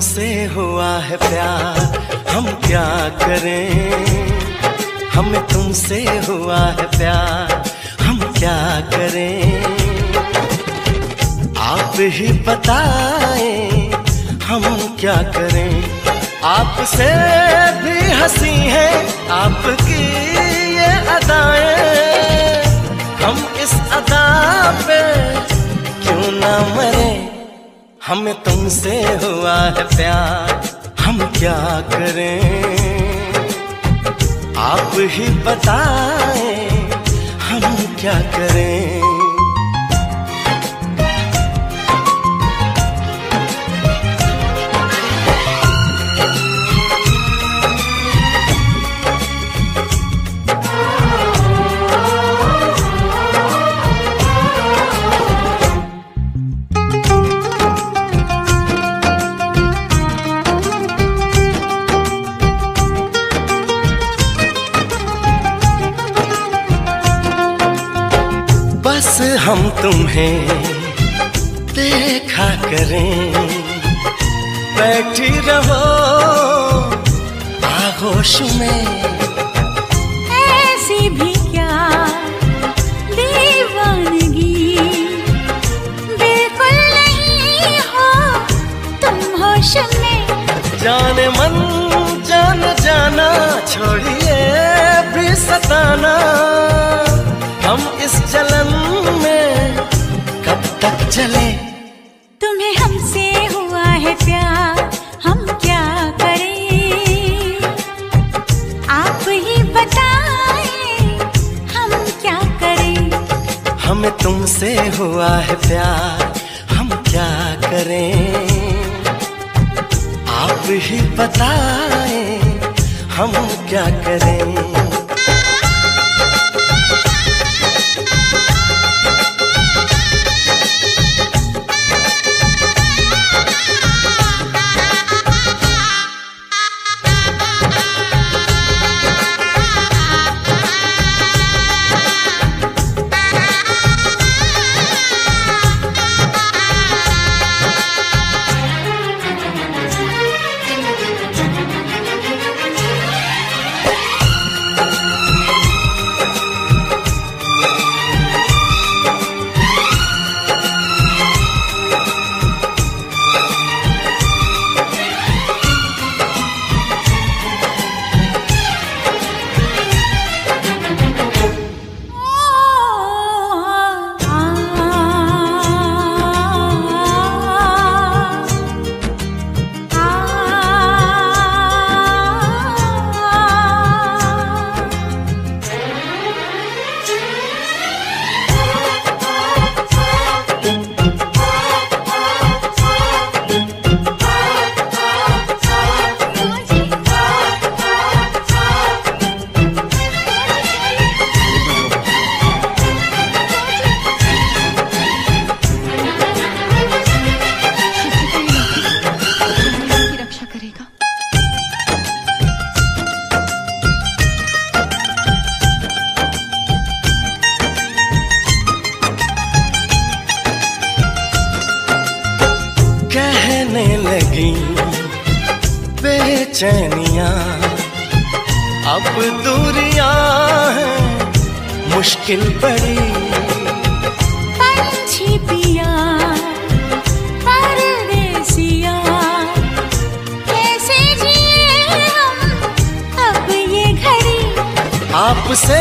हमें तुमसे हुआ है प्यार। हम क्या करें? हमें तुमसे हुआ है प्यार। हम क्या करें? आप ही बताएँ, हम क्या करें? आपसे भी हँसी है, आपकी ये अदाएँ। हम इस अदा पे क्यों ना मरे? हमें तुमसे हुआ है प्यार हम क्या करें? आप ही बताएँ हम क्या करें? हम तुम्हें देखा करें। बैठी रहो आगोश में। ऐसी भी क्या दीवानगी? बिल्कुल नहीं हो तुम होश में। जाने मन जान जाना छोड़िए तुमसे हुआ है प्यार हम क्या करें? आप ही बताएँ हम क्या करें? बेचैनिया अब दूरियाँ हैं मुश्किल बड़ी पंछी पिया परदेसिया। कैसे जिए हम अब ये घड़ी? आपसे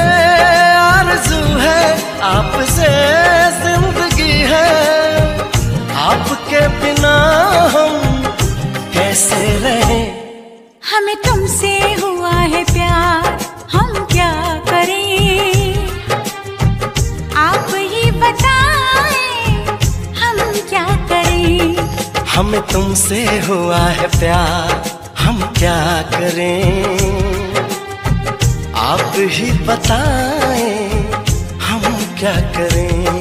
आरज़ू है आपसे ज़िंदगी हमें तुमसे हुआ है प्यार हम क्या करें? आप ही बताएँ हम क्या करें?